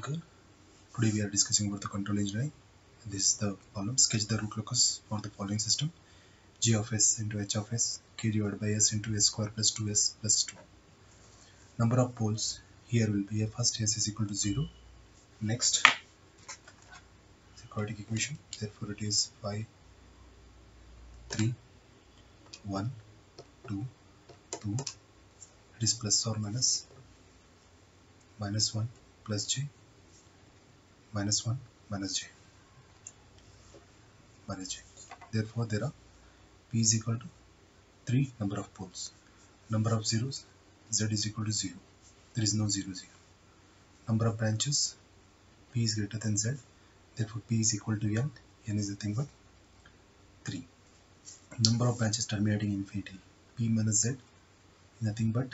Tendulkar. Today we are discussing about the control engineering. This is the problem. Sketch the root locus for the following system. g of s into h of s k divided by s into s square plus 2s plus 2. Number of poles here will be a first s is equal to 0. Next, the quadratic equation. Therefore, it is 5, 3, 1, 2, 2. It is plus or minus minus 1 plus j minus 1 minus j minus j. Therefore, there are p is equal to 3 number of poles. Number of zeros z is equal to 0. There is no 0 0. Number of branches p is greater than z. Therefore, p is equal to n. n is nothing but 3. Number of branches terminating infinity p minus z is nothing but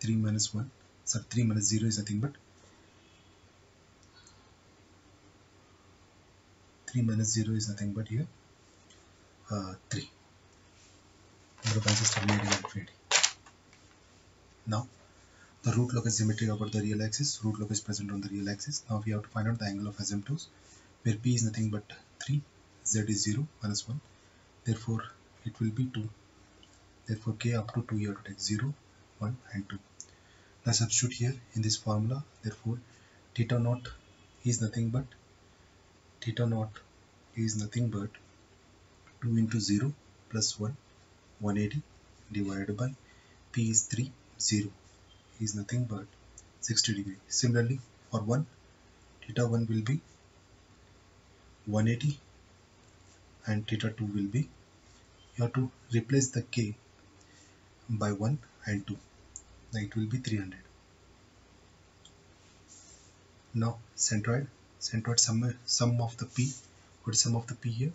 3 minus 1 so 3 minus 0 is nothing but 3 minus 0 is nothing but here. Uh, 3 number of branches terminating infinity now the root locus symmetry about the real axis. Root locus present on the real axis. Now we have to find out the angle of asymptotes where p is nothing but 3 z is 0 minus 1 therefore it will be 2 therefore k up to 2 you have to take 0 1 and 2 now substitute here in this formula therefore theta naught is nothing but theta naught is nothing but 2 into 0 plus 1 180 divided by p is 3 0 is nothing but 60 degree. Similarly for 1 theta 1 will be 180 and theta 2 will be you have to replace the k by 1 and 2 now it will be 300 now centroid centroid sum, sum of the p what is sum of the p here.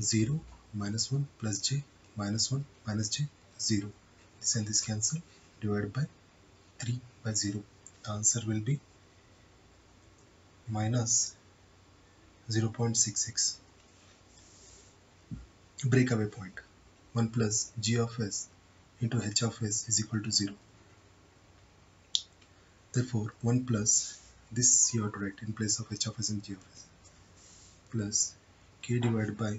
0 minus 1 plus j minus 1 minus j 0 this and this cancel divided by 3 by 0 the answer will be minus 0.66 breakaway point. 1 plus g of s into h of s is equal to 0 therefore 1 plus this to write in place of h of s and g of s plus k divided by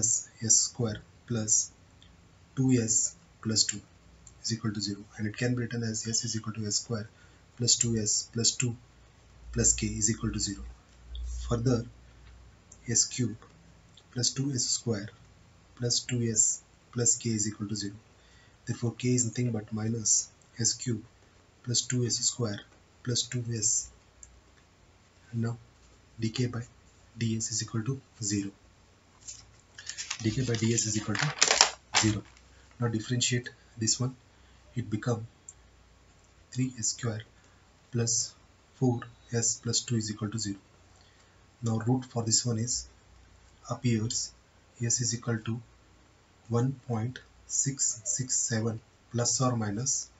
s s square plus 2s plus 2 is equal to 0 and it can be written as s is equal to s square plus 2s plus 2 plus k is equal to 0 further s cube plus 2s square plus 2s plus k is equal to 0 therefore k is nothing but minus s cube plus 2s square plus 2s and now dk by ds is equal to 0 dk by ds is equal to 0 now differentiate this one. It become 3s square plus 4s plus 2 is equal to 0 now root for this one is appears s is equal to 1.667 plus or minus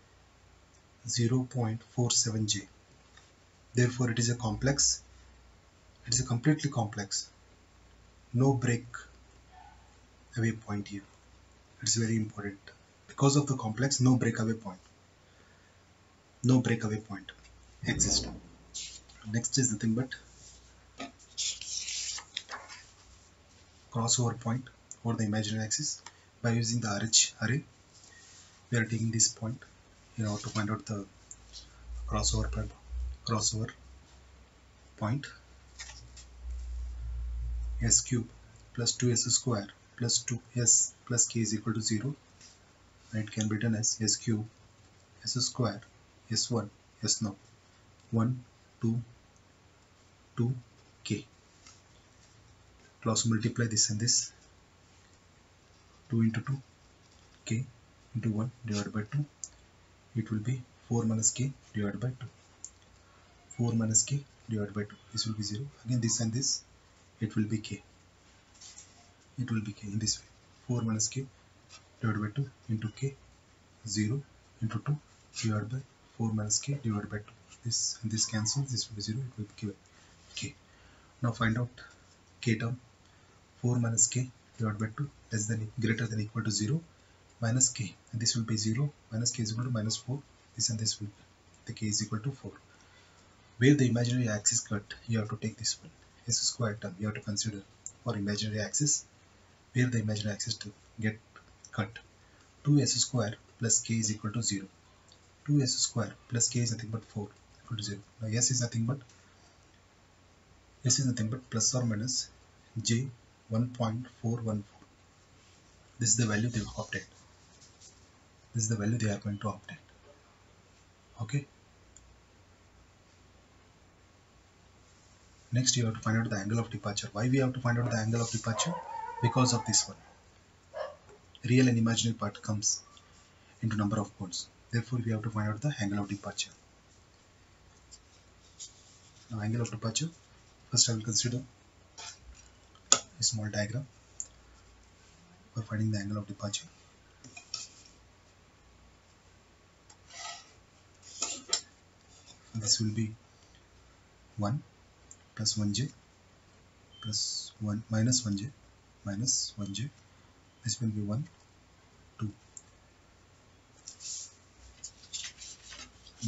0.47j therefore it is a complex it is a completely complex no break away point here. It's very important. Because of the complex no breakaway point no breakaway point exists. Next is nothing but crossover point over the imaginary axis by using the RH array. We are taking this point in order to find out the crossover crossover point. S cube plus 2s square plus 2s plus k is equal to 0 and it can be written as s cube s square s1 s0 1 2 2 k. Also multiply this and this. 2 into 2 k into 1 divided by 2 it will be 4 minus k divided by 2 4 minus k divided by 2 this will be 0 again this and this it will be k. It will be k in this way. 4 minus k divided by 2 into k 0 into 2 divided by 4 minus k divided by 2 this and this cancels this will be 0 it will be k, k. now find out k term. 4 minus k divided by 2 less than greater than equal to 0 minus k and this will be 0 minus k is equal to minus 4 this and this will be the k is equal to 4 where the imaginary axis cut you have to take this one s square term you have to consider for imaginary axis where the imaginary axis to get cut. 2s square plus k is equal to 0 2s square plus k is nothing but 4 equal to 0 now s is nothing but s is nothing but plus or minus j 1.414 this is the value they have obtained this is the value they are going to obtain. Okay? Next you have to find out the angle of departure. Why we have to find out the angle of departure? Because of this one. Real and imaginary part comes into number of poles. Therefore we have to find out the angle of departure. Now angle of departure. First I will consider a small diagram for finding the angle of departure this will be 1 plus 1j plus 1 minus 1j minus 1j this will be 1 2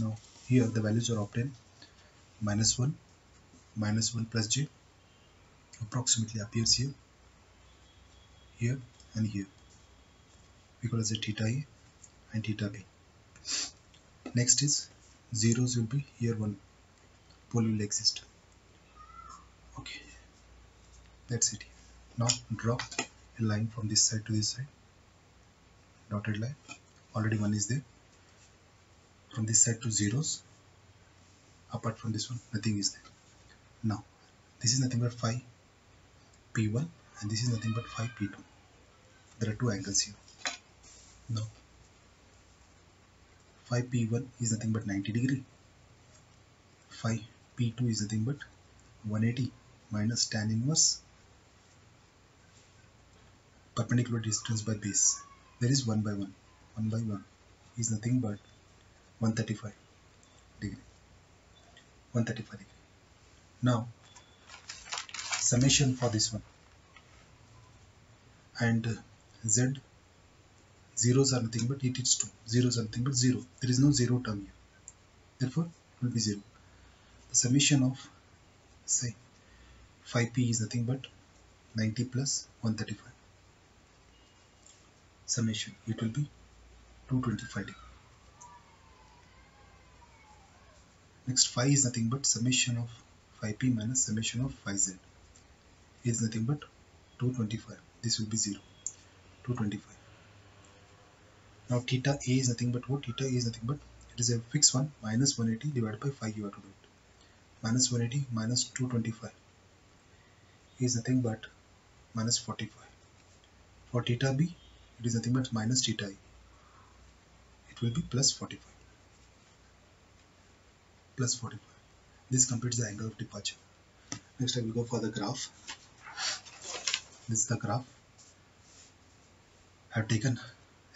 now here the values are obtained. Minus 1 minus 1 plus j approximately appears here here and here. We call a theta a and theta b. Next is zeros will be here one. Pole will exist. Okay. That's it. Now draw a line from this side to this side. Dotted line. Already one is there. From this side to zeros. Apart from this one nothing is there. Now this is nothing but phi p1 and this is nothing but phi p2 there are two angles here. Now phi p1 is nothing but 90 degree. phi p2 is nothing but 180 minus tan inverse. Perpendicular distance by base. There is 1 by 1 1 by 1 is nothing but 135 degree. 135 degree. Now summation for this one. And uh, z zeros are nothing but eight it is 2 zeros are nothing but 0 there is no zero term here. Therefore it will be 0 the summation of say phi p is nothing but 90 plus 135 summation it will be 225 degree. Next phi is nothing but summation of phi p minus summation of phi z is nothing but 225 this will be 0 225 now theta a is nothing but what? Theta a is nothing but it is a fixed one minus 180 divided by 5 you have to do it. Minus 180 minus 225 is nothing but minus 45 for theta b it is nothing but minus theta a. It will be plus 45 plus 45 this completes the angle of departure. Next I will go for the graph. This is the graph. I have taken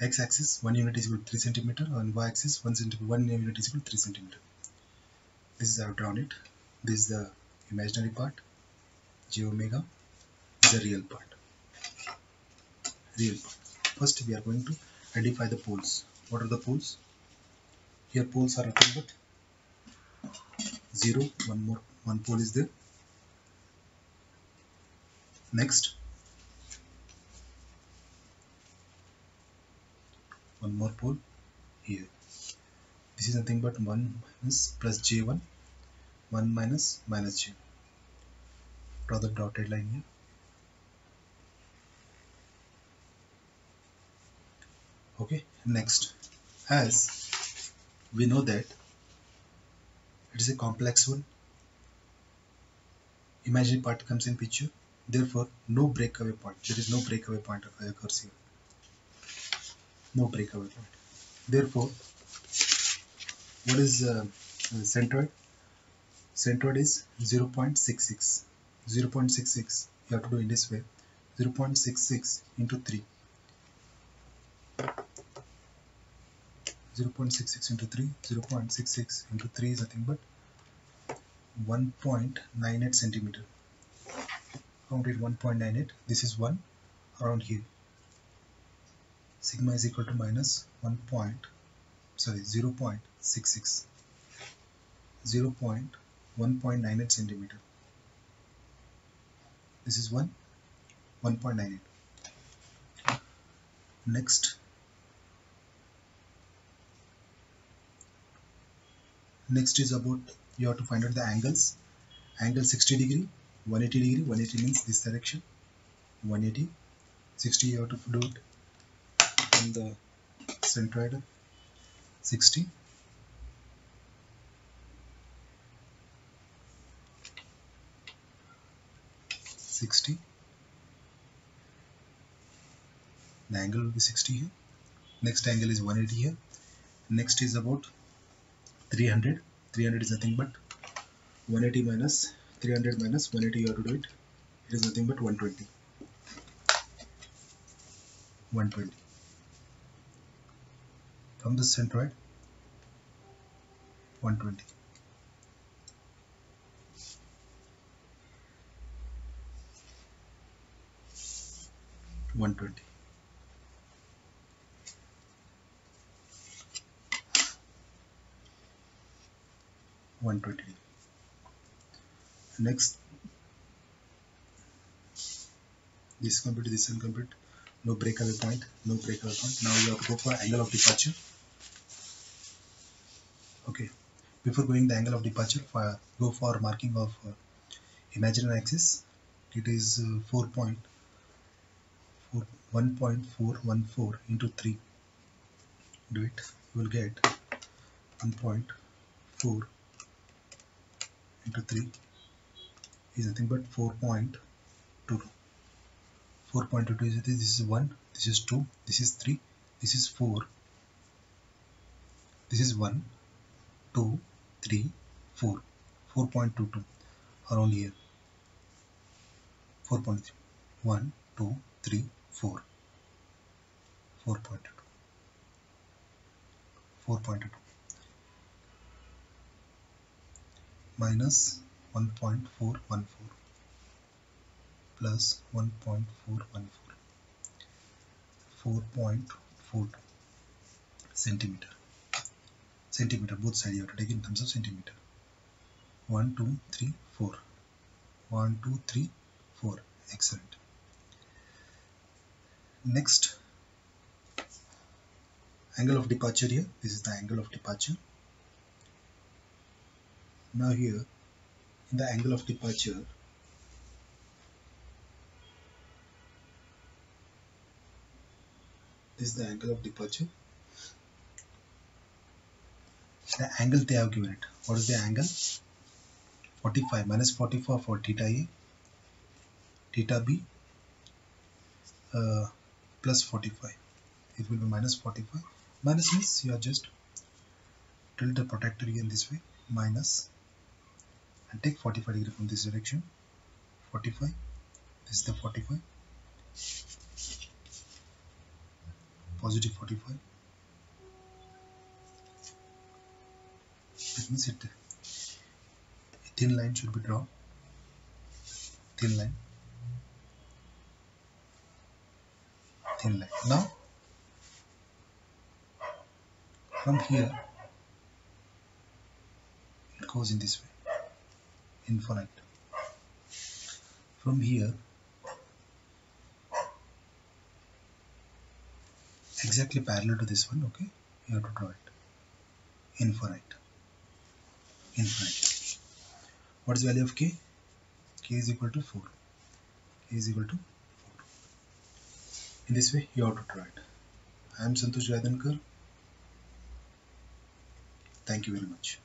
x-axis 1 unit is equal to 3 centimeter and y-axis 1 centimeter 1 unit is equal to 3 centimeter. This is I have drawn it. This is the imaginary part j omega is the real part. Real part. First we are going to identify the poles. What are the poles? Here poles are nothing but 0 one more one pole is there. Next one more pole here. This is nothing but 1 minus plus j1 1 minus minus j. Draw the dotted line here. Okay next. As we know that it is a complex one imaginary part comes in picture therefore no breakaway point there is no breakaway point occurs here no breakaway point therefore what is uh, centroid? Centroid is 0 0.66 0 0.66 you have to do in this way. 0 0.66 into 3 0.66 into 3 0.66 into 3 is nothing but 1.98 centimeter. Count it 1.98 this is 1 around here sigma is equal to minus 1 point sorry 0 0.66 0 0.1.98 centimeter. This is 1 1.98 next next is about you have to find out the angles. Angle 60 degree 180 degree 180 means this direction. 180 60 you have to do it from the centroid 60 60 the angle will be 60 here. Next angle is 180 here. Next is about 300 300 is nothing but 180 minus 300 minus 180 you have to do it. It is nothing but 120 120 from the centroid. 120 120 120 next. This complete this incomplete no breakaway point no breakaway point. Now you have to go for angle of departure before going the angle of departure for go for marking of uh, imaginary axis it is uh, 4 point 4 1.414 into 3 do it. You will get 1.4 into 3 is nothing but 4.22 4.22 is this is 1 this is 2 this is 3 this is 4 this is 1 2 3 4 4.22 around here. 4.3 1 2 3 4 4.22 4.22 minus 1.414 plus 1.414 4.42 centimeter centimeter both sides you have to take in terms of centimeter. 1 2 3 4 1 2 3 4 excellent. Next angle of departure here. This is the angle of departure. Now here in the angle of departure this is the angle of departure the angle they have given it what is the angle? 45 minus 44 for theta a. Theta b uh, plus 45 it will be minus 45 minus means you are just tilt the protractor again this way. Minus and take 45 degree from this direction. 45 this is the 45 positive 45 it means it a thin line should be drawn thin line. Thin line. Now from here it goes in this way. Infinite. From here exactly parallel to this one okay? You have to draw it. Infinite infinite what is the value of k? K is equal to 4 k is equal to 4 in this way you have to try it. I am Santosh Gaidhankar thank you very much